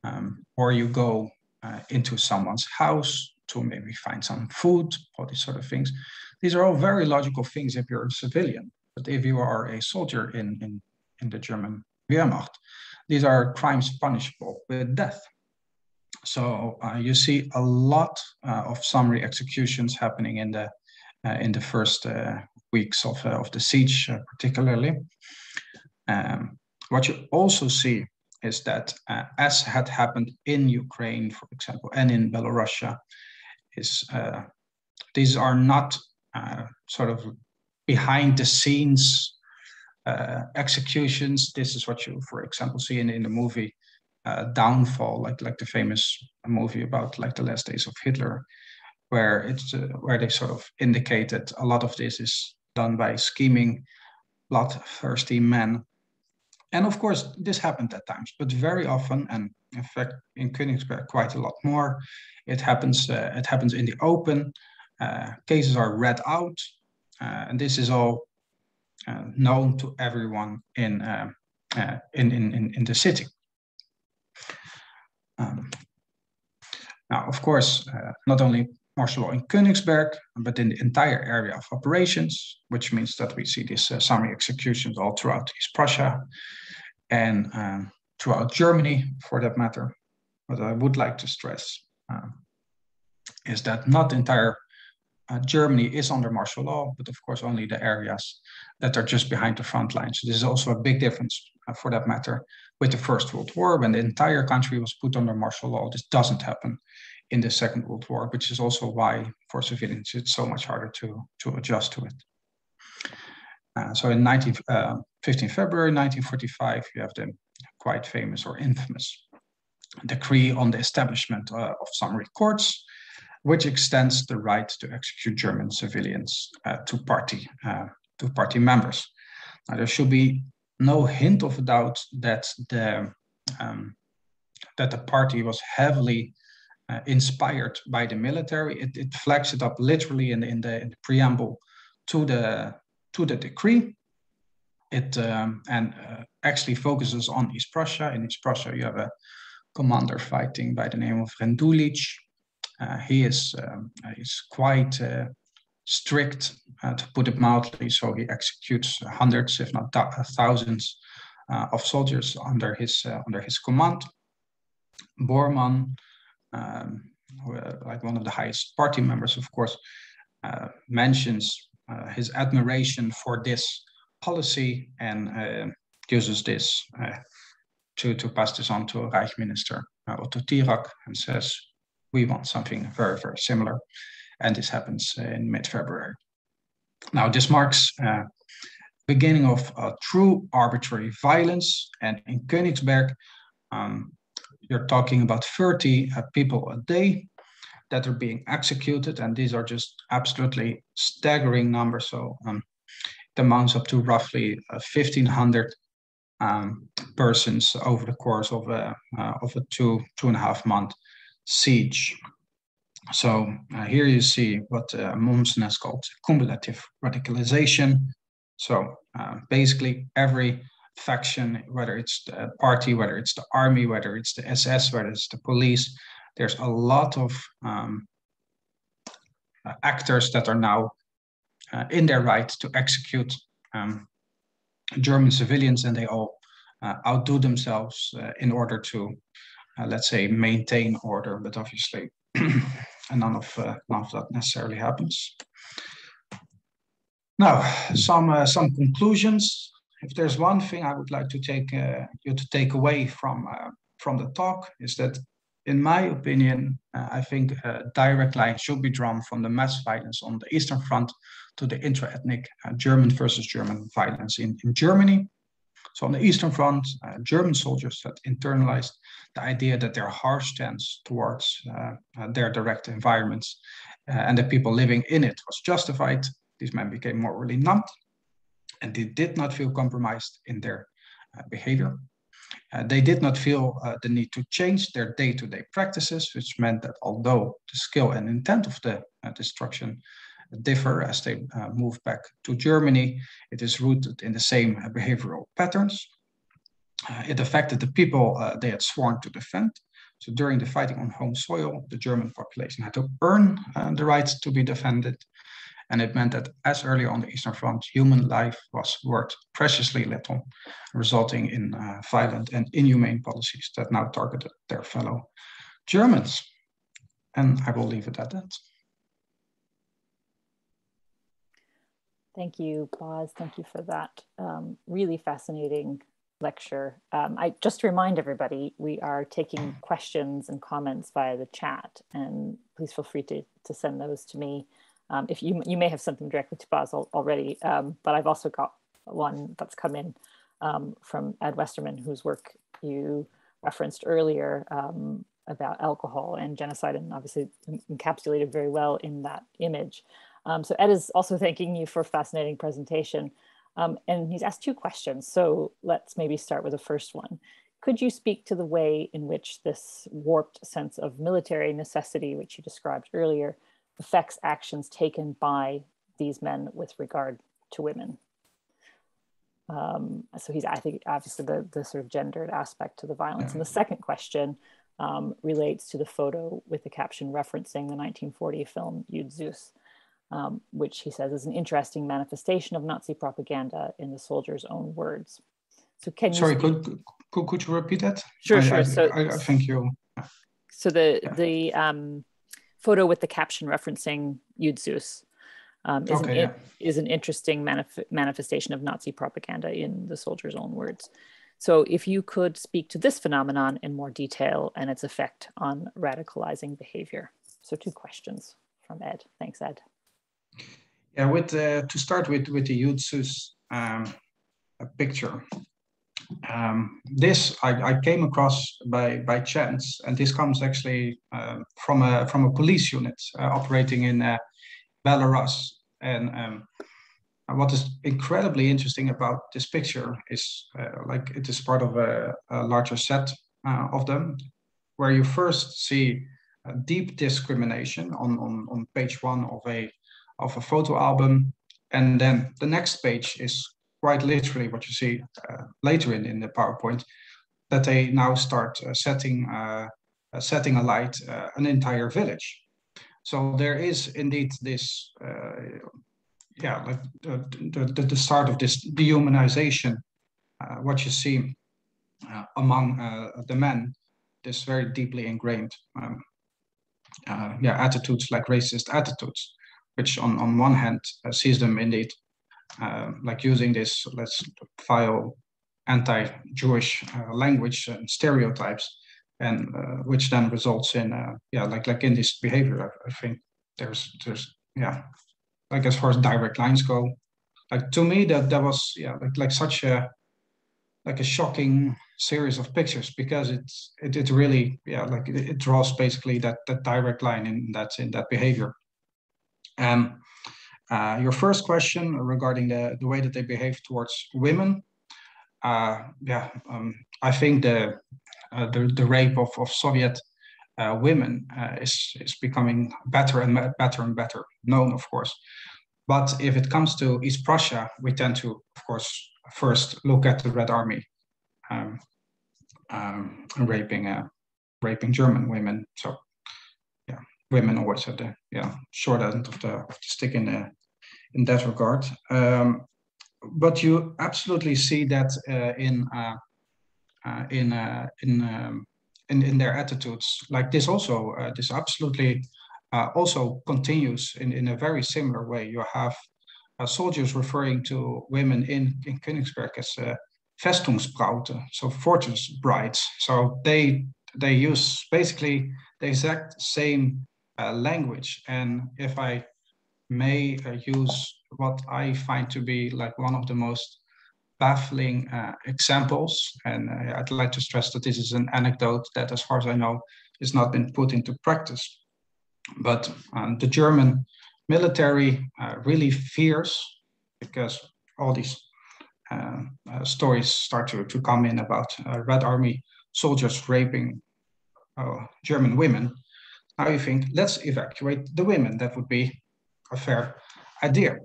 um, or you go uh, into someone's house to maybe find some food, all these sort of things. These are all very logical things if you're a civilian. But if you are a soldier in, in, in the German Wehrmacht, these are crimes punishable with death. So uh, you see a lot uh, of summary executions happening in the uh, in the first uh, weeks of, uh, of the siege, uh, particularly. Um, what you also see is that, as had happened in Ukraine, for example, and in Belarusia, is these are not sort of behind the scenes executions. This is what you, for example, see in, in the movie uh, downfall, like like the famous movie about like the last days of Hitler, where it's uh, where they sort of indicated a lot of this is done by scheming, bloodthirsty men, and of course this happened at times, but very often, and in fact in Königsberg quite a lot more, it happens uh, it happens in the open. Uh, cases are read out, uh, and this is all uh, known to everyone in, in in in the city. Um, now, of course, uh, not only martial law in Königsberg, but in the entire area of operations, which means that we see these uh, summary executions all throughout East Prussia and um, throughout Germany, for that matter. What I would like to stress um, is that not entire uh, Germany is under martial law, but of course only the areas that are just behind the front lines. So this is also a big difference, uh, for that matter, with the First World War, when the entire country was put under martial law. This doesn't happen in the Second World War, which is also why for civilians it's so much harder to, to adjust to it. Uh, so in 19, uh, 15 February 1945, you have the quite famous or infamous decree on the establishment uh, of summary courts, which extends the right to execute German civilians uh, to party uh, to party members. Now, there should be no hint of doubt that the um, that the party was heavily uh, inspired by the military. It, it flags it up literally in, in, the, in the preamble to the to the decree. It um, and uh, actually focuses on East Prussia. In East Prussia, you have a commander fighting by the name of Rendulic. Uh, he is um, he's quite uh, strict, uh, to put it mildly. So he executes hundreds, if not thousands, uh, of soldiers under his uh, under his command. Bormann, um, uh, like one of the highest party members, of course, uh, mentions uh, his admiration for this policy and uses this to to pass this on to a Reich Minister Otto Thierack and says, "We want something very very similar." and this happens in mid-February. Now, this marks uh, beginning of uh, true arbitrary violence, and in Königsberg, um, you're talking about 30 uh, people a day that are being executed, and these are just absolutely staggering numbers. So um, it amounts up to roughly 1,500 um, persons over the course of a, uh, of a two, two and a half month siege. So uh, here you see what uh, Mommsen has called cumulative radicalization. So uh, basically every faction, whether it's the party, whether it's the army, whether it's the SS, whether it's the police, there's a lot of um, uh, actors that are now uh, in their right to execute um, German civilians, and they all uh, outdo themselves uh, in order to, Uh, let's say, maintain order. But obviously, none of uh, none of that necessarily happens. Now, some uh, some conclusions. If there's one thing I would like to take you to take away from from the talk is that in my opinion, uh, I think a direct line should be drawn from the mass violence on the Eastern Front to the intra-ethnic uh, German versus German violence in, in Germany. So on the Eastern Front, uh, German soldiers had internalized the idea that their harsh stance towards uh, uh, their direct environments uh, and the people living in it was justified. These men became morally numb and they did not feel compromised in their behavior. Uh, they did not feel uh, the need to change their day-to-day practices, which meant that although the skill and intent of the uh, destruction differ as they uh, move back to Germany, it is rooted in the same uh, behavioral patterns. Uh, it affected the people they had sworn to defend. So during the fighting on home soil, the German population had to earn the right to be defended. And it meant that as early on the Eastern Front, human life was worth preciously little, resulting in uh, violent and inhumane policies that now targeted their fellow Germans. And I will leave it at that. Thank you, Bas. Thank you for that um, really fascinating lecture. Um, I just remind everybody, we are taking questions and comments via the chat, and please feel free to, to send those to me. Um, if you you may have something directly to Bas already, um, but I've also got one that's come in um, from Ed Westermann, whose work you referenced earlier um, about alcohol and genocide, and obviously encapsulated very well in that image. Um, so Ed is also thanking you for a fascinating presentation. Um, and he's asked two questions. So let's maybe start with the first one. Could you speak to the way in which this warped sense of military necessity, which you described earlier, affects actions taken by these men with regard to women. Um, so he's, I think, obviously the, the sort of gendered aspect to the violence. And the second question um, relates to the photo with the caption referencing the 1940 film Jud Süß, um, which he says is an interesting manifestation of Nazi propaganda in the soldier's own words. So can you- Sorry, could, could, could you repeat that? Sure, I, sure. I, so I, I think you- So the, yeah. the, um, photo with the caption referencing Jud Süß um, is, okay, an, yeah. is, an, interesting manif manifestation of Nazi propaganda in the soldier's own words. So if you could speak to this phenomenon in more detail and its effect on radicalizing behavior. So two questions from Ed. Thanks, Ed. Yeah, with uh, to start with with the Süß um, picture. Um, this I, I, came across by by chance, and this comes actually uh, from a from a police unit uh, operating in uh, Belarus. And um, what is incredibly interesting about this picture is uh, like it is part of a, a larger set uh, of them, where you first see deep discrimination on, on on page one of a of a photo album, and then the next page is quite literally what you see uh, later in, in the PowerPoint, that they now start uh, setting, uh, uh setting alight uh, an entire village. So there is indeed this, uh, yeah, like the, the, the, start of this dehumanization, what you see among the men, this very deeply ingrained um, yeah, attitudes like racist attitudes, which on, on one hand sees them indeed uh, like using this let's file anti-Jewish uh, language and stereotypes, and uh, which then results in uh, yeah like like in this behavior. I, I, think there's there's yeah like as far as direct lines go, like to me that that was yeah like like such a like a shocking series of pictures because it's it, it really yeah like it, it draws basically that that direct line in that in that behavior. Um, uh, your first question regarding the, the way that they behave towards women, yeah, um, I think the, the the rape of, of Soviet women is is becoming better and better and better known, of course. But if it comes to East Prussia, we tend to, of course, first look at the Red Army um, um, raping uh, raping German women. So women always at the yeah short end of the, of the stick in the in that regard. Um, but you absolutely see that uh, in uh, uh, in uh, in, um, in in their attitudes. Like this also uh, this absolutely uh, also continues in in a very similar way. You have soldiers referring to women in in Königsberg as Festungsbrauten, so fortress brides. So they they use basically the exact same uh, language. And if I may uh, use what I find to be like one of the most baffling uh, examples, and uh, I'd like to stress that this is an anecdote that, as far as I know, has not been put into practice. But um, the German military uh, really fears because all these stories start to, to come in about Red Army soldiers raping German women. Now you think, let's evacuate the women. That would be a fair idea.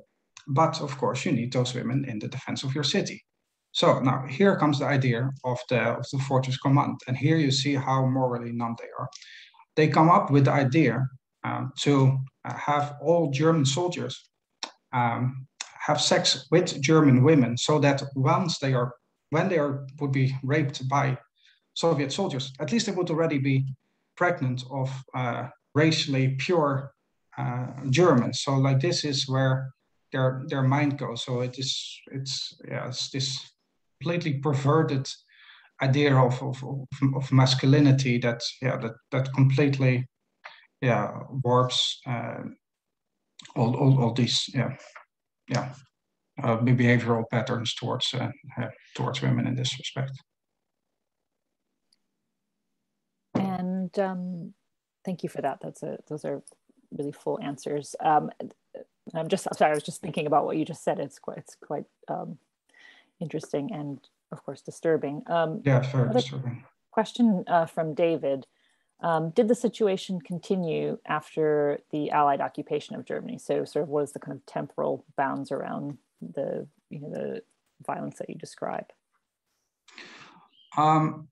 But of course, you need those women in the defense of your city. So now here comes the idea of the, of the Fortress Command. And here you see how morally numb they are. They come up with the idea um, to uh, have all German soldiers um, have sex with German women so that once they are, when they are, would be raped by Soviet soldiers, at least they would already be pregnant of uh, racially pure uh, Germans. So like this is where their their mind goes. So it is it's yeah it's this completely perverted idea of of, of masculinity that yeah that that completely yeah warps uh, all, all all these yeah yeah, uh, behavioral patterns towards uh, uh, towards women in this respect. And um, thank you for that. That's a those are really full answers. Um, I'm just I'm sorry. I was just thinking about what you just said. It's quite it's quite um, interesting and of course disturbing. Um, yeah, very disturbing. Question uh, from David. Um, did the situation continue after the Allied occupation of Germany? So, sort of, what is the kind of temporal bounds around the you know the violence that you describe? Um,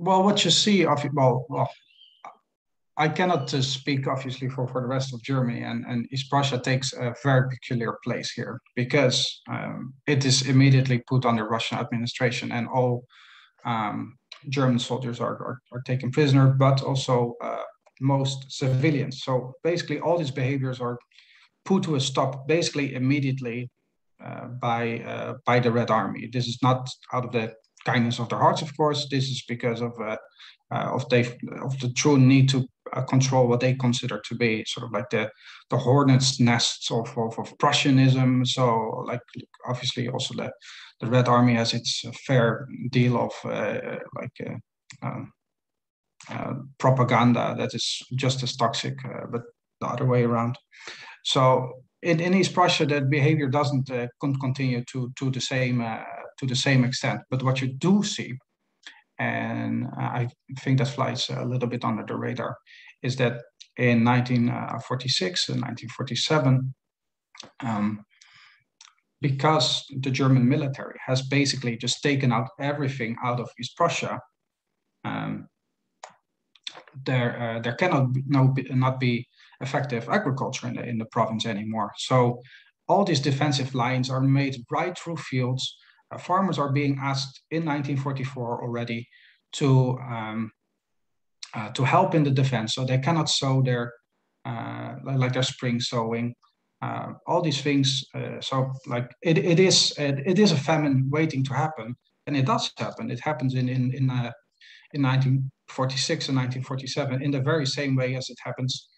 well, what you see, well, well, I cannot uh, speak obviously for, for the rest of Germany, and, and East Prussia takes a very peculiar place here because um, it is immediately put under Russian administration, and all um, German soldiers are, are, are taken prisoner, but also uh, most civilians. So basically, all these behaviors are put to a stop basically immediately uh, by uh, by the Red Army. This is not out of the kindness of their hearts, of course. This is because of uh, uh, of they of the true need to uh, control what they consider to be sort of like the the hornets' nests of, of, of Prussianism. So like obviously also the the Red Army has its fair deal of uh, like uh, um, uh, propaganda that is just as toxic, but the other way around. So in, in East Prussia, that behavior doesn't uh, continue to to the same to the same extent. But what you do see, and I think that flies a little bit under the radar, is that in 1946 and 1947, um, because the German military has basically just taken out everything out of East Prussia, um, there uh, there cannot be, no, not be effective agriculture in the, in the province anymore. So all these defensive lines are made right through fields. Uh, farmers are being asked in 1944 already to um, uh, to help in the defense, so they cannot sow their uh, like their spring sowing uh, all these things. Uh, so like it, it is it, it is a famine waiting to happen, and it does happen. It happens in in in, uh, in 1946 and 1947 in the very same way as it happens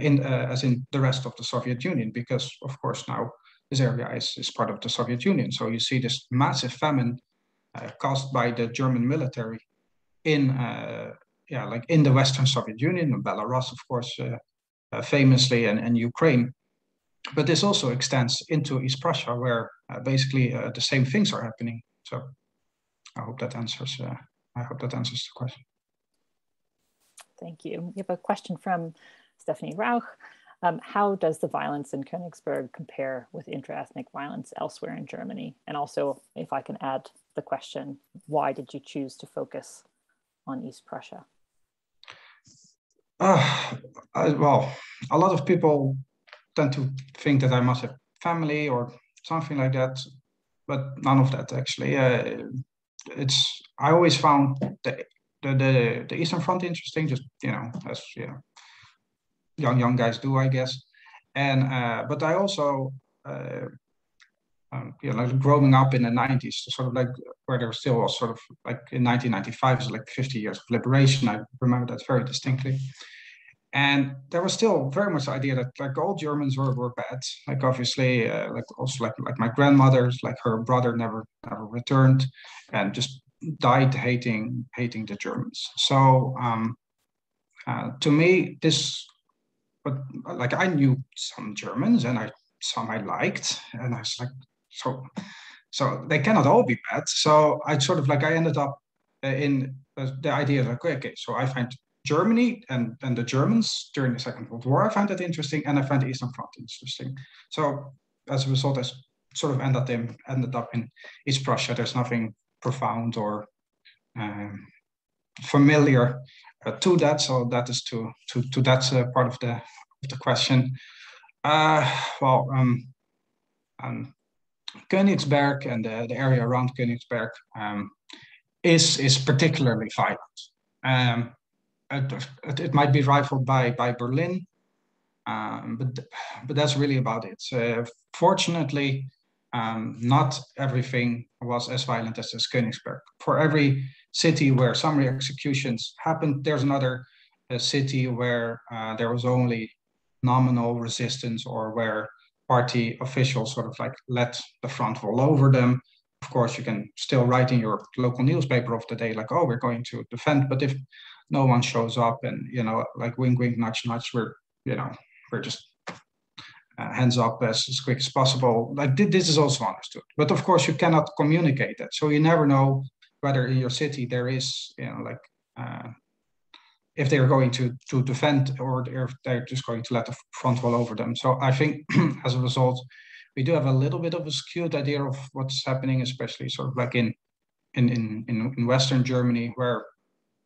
in as in the rest of the Soviet Union, because of course now this area is, is part of the Soviet Union. So you see this massive famine uh, caused by the German military in yeah like in the Western Soviet Union, Belarus of course. famously and, and Ukraine, but this also extends into East Prussia, where uh, basically uh, the same things are happening. So I hope that answers. Uh, I hope that answers the question. Thank you. We have a question from Stephanie Rauch. Um, how does the violence in Königsberg compare with intra-ethnic violence elsewhere in Germany? And also, if I can add the question, why did you choose to focus on East Prussia? Uh, I, well, a lot of people tend to think that I must have family or something like that, but none of that actually. Uh, it's I always found the, the the the Eastern Front interesting, just you know, as you know, young young guys do, I guess. And uh, but I also uh, um, you know, growing up in the 90s, sort of like where there still was sort of like in 1995 is like 50 years of liberation. I remember that very distinctly. And there was still very much the idea that like all Germans were, were bad. Like obviously, uh, like also like like my grandmother's, like her brother never never returned, and just died hating hating the Germans. So um, uh, to me, this, but like I knew some Germans and I some I liked, and I was like, so so they cannot all be bad. So I sort of like I ended up uh, in the idea like okay, so I find Germany and, and the Germans during the Second World War. I find that interesting, and I find the Eastern Front interesting. So as a result, I sort of ended in ended up in East Prussia. There's nothing profound or um, familiar uh, to that. So that is to to to that uh, part of the of the question. Uh, well, um, um, Königsberg and the, the area around Königsberg um, is is particularly violent. Um, it, it, might be rivaled by by Berlin, um, but but that's really about it. Fortunately, um, not everything was as violent as, as Königsberg. For every city where summary executions happened, there's another uh, city where uh, there was only nominal resistance or where party officials sort of like let the front roll over them. Of course, you can still write in your local newspaper of the day, like, oh, we're going to defend. But if no one shows up and, you know, like wink, wink, nudge, nudge, we're, you know, we're just uh, hands up as, as quick as possible. Like th- this is also understood. But of course, you cannot communicate that. So you never know whether in your city there is, you know, like, uh, if they're going to to defend or if they're just going to let the front roll over them. So I think as a result, we do have a little bit of a skewed idea of what's happening, especially sort of like in in in in Western Germany, where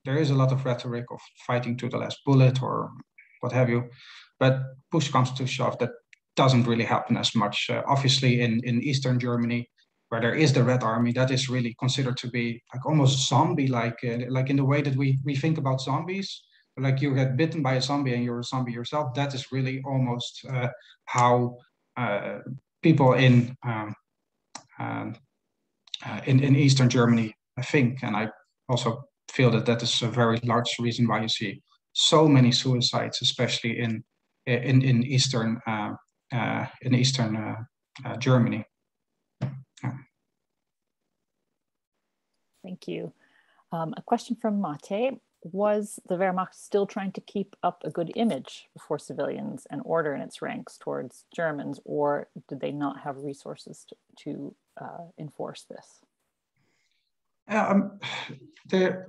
there is a lot of rhetoric of fighting to the last bullet or what have you. But push comes to shove, that doesn't really happen as much. Uh, obviously, in in Eastern Germany, where there is the Red Army, that is really considered to be like almost zombie-like, uh, like in the way that we we think about zombies. Like you get bitten by a zombie and you're a zombie yourself. That is really almost uh, how uh, people in, um, um uh, in in Eastern Germany I think. And I also feel that that is a very large reason why you see so many suicides, especially in in in Eastern uh, uh, in Eastern Germany. Thank you. Um, a question from Mate. Was the Wehrmacht still trying to keep up a good image for civilians and order in its ranks towards Germans, or did they not have resources to, to uh, enforce this? Um, the,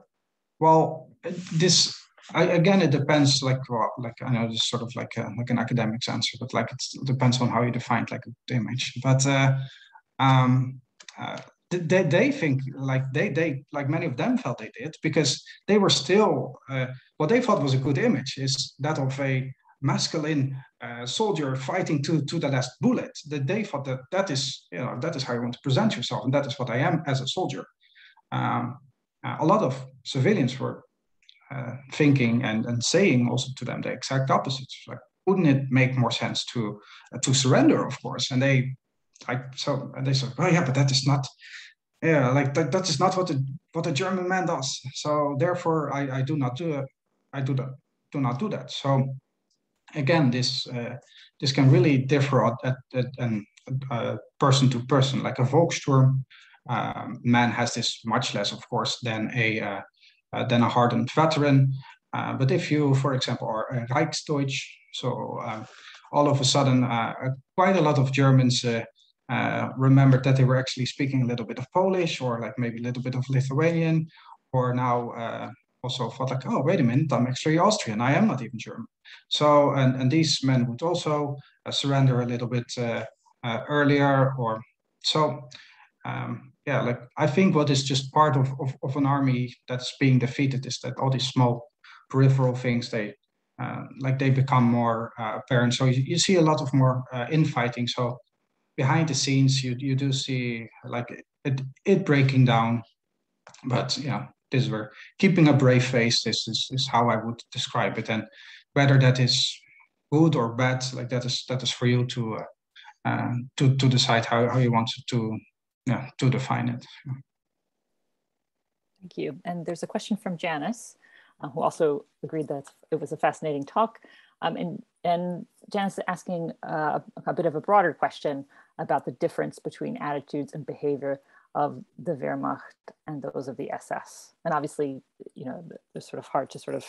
well, this I, again, it depends. Like, well, like I know this is sort of like a, like an academic's answer, but like it depends on how you define like the image. But uh, um, uh, they, they think like they they like many of them felt they did because they were still uh, what they thought was a good image is that of a masculine uh, soldier fighting to to the last bullet. That they thought that that is you know that is how you want to present yourself and that is what i am as a soldier. Um, a lot of civilians were uh, thinking and, and saying also to them the exact opposite like wouldn't it make more sense to uh, to surrender of course? And they like so and they said oh yeah but that is not yeah like that, that is not what the what a german man does. So therefore i i do not do it i do that do not do that. So again this uh, this can really differ at, at, at an uh, person to person. Like a Volkssturm um, man has this much less of course than a uh, uh than a hardened veteran. Uh, but if you for example are a Reichsdeutsch so uh, all of a sudden quite a lot of germans uh, remembered that they were actually speaking a little bit of Polish or like maybe a little bit of Lithuanian, or now uh, also thought like, oh, wait a minute, I'm actually Austrian. I am not even German. So, and, and these men would also uh, surrender a little bit uh, uh, earlier or so. Um, yeah, like I think what is just part of, of, of, an army that's being defeated is that all these small peripheral things, they uh, like they become more uh, apparent. So you, you see a lot of more infighting. So behind the scenes, you, you do see like it, it breaking down, but yeah, this were keeping a brave face. This is, is how I would describe it, and whether that is good or bad, like that is that is for you to uh, uh, to to decide how, how you want to yeah to define it. Thank you. And there's a question from Janice, uh, who also agreed that it was a fascinating talk. Um, and and Janice is asking uh, a bit of a broader question about the difference between attitudes and behavior of the Wehrmacht and those of the SS. And obviously, you know, it's sort of hard to sort of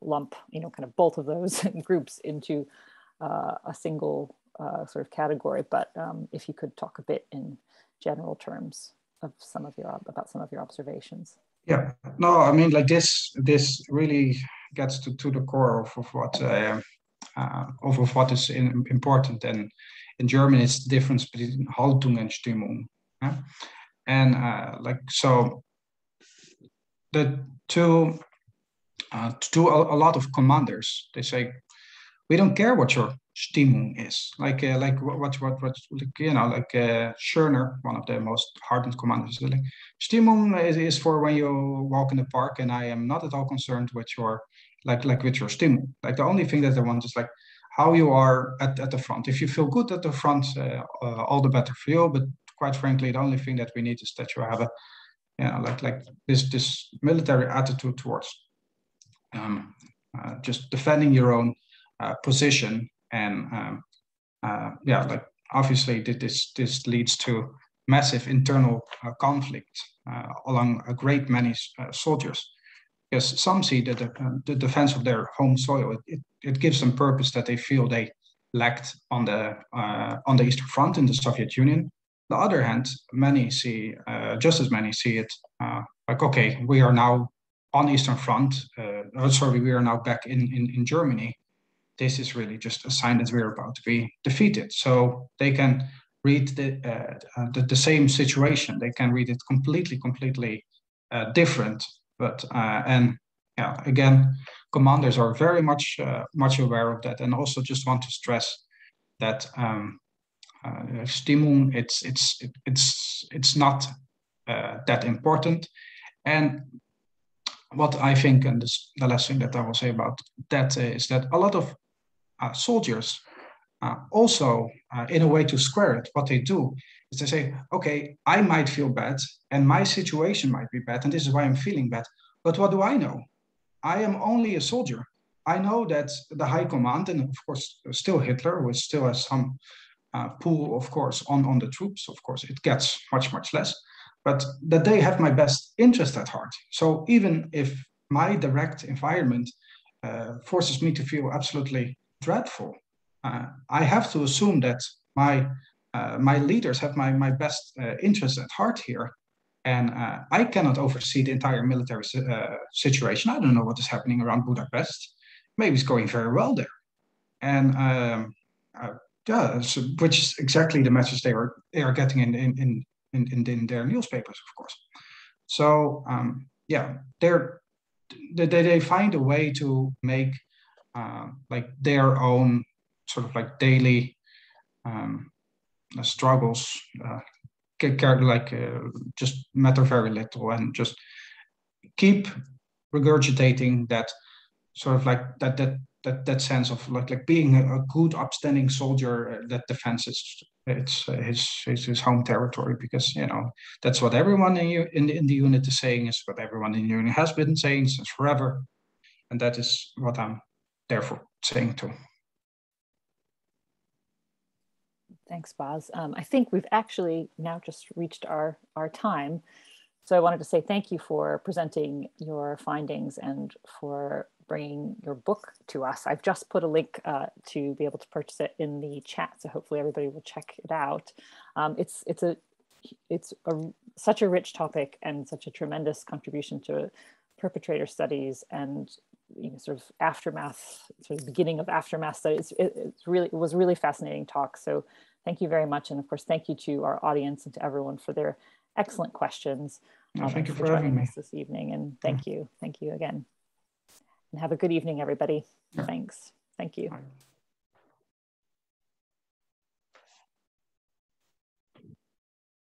lump, you know, kind of both of those groups into uh, a single uh, sort of category. But um, if you could talk a bit in general terms of some of your about some of your observations. Yeah, no, I mean, like this, this really gets to, to the core of, of what uh, uh, of, of what is in, important. And in German, it's the difference between Haltung and Stimmung. Yeah? and uh, like so the two uh, to a, a, lot of commanders they say we don't care what your stimmung is like uh, like what what what, what you know like uh, Schörner one of the most hardened commanders like stimmung is, is for when you walk in the park and I am not at all concerned with your like like with your stimmung like the only thing that I want is like how you are at, at the front if you feel good at the front uh, uh, all the better for you but quite frankly, the only thing that we need is that you have a, you know, like like this this military attitude towards um, uh, just defending your own uh, position, and um, uh, yeah, like obviously this this leads to massive internal uh, conflict along a great many soldiers. Because some see that the, the defense of their home soil it, it, it gives them purpose that they feel they lacked on the on the Eastern Front in the Soviet Union, the other hand, many see, uh, just as many see it uh, like, okay, we are now on Eastern Front. Uh, oh, sorry, we are now back in, in, in Germany. This is really just a sign that we're about to be defeated. So they can read the, uh, uh, the, the, same situation. They can read it completely, completely uh, different. But, and yeah, again, commanders are very much, much aware of that and also just want to stress that um, uh, Stimmung, it's it's it's it's not uh, that important. And what I think, and this, the last thing that I will say about that is that a lot of uh, soldiers uh, also, uh, in a way to square it, what they do is they say, okay, I might feel bad and my situation might be bad, and this is why I'm feeling bad. But what do I know? I am only a soldier. I know that the high command, and of course, still Hitler, which still has some uh, pool, of course, on, on the troops, of course, it gets much, much less, but that they have my best interest at heart. So even if my direct environment uh, forces me to feel absolutely dreadful, uh, I have to assume that my uh, my leaders have my, my best uh, interest at heart here. And uh, I cannot oversee the entire military situation. I don't know what is happening around Budapest. Maybe it's going very well there. And um, yeah, so, which is exactly the message they are they are getting in in in in, in their newspapers, of course. So um, yeah, they're they they find a way to make uh, like their own sort of like daily um, struggles uh, care like uh, just matter very little and just keep regurgitating that sort of like that that that that sense of like like being a, good upstanding soldier uh, that defends its its uh, his, his, his home territory because you know that's what everyone in you in the, in the unit is saying is what everyone in the unit has been saying since forever. And that is what i'm therefore saying too thanks Bas um, i think we've actually now just reached our our time so i wanted to say thank you for presenting your findings and for bringing your book to us. I've just put a link uh, to be able to purchase it in the chat, so hopefully everybody will check it out. Um, it's it's a it's a, such a rich topic and such a tremendous contribution to perpetrator studies and you know, sort of aftermath, sort of beginning of aftermath studies. It, it's really it was really fascinating talk. So thank you very much, and of course, thank you to our audience and to everyone for their excellent questions. Um, thank you for, for having me this evening, and thank yeah. you, thank you again, and have a good evening, everybody. Yeah. Thanks, thank you.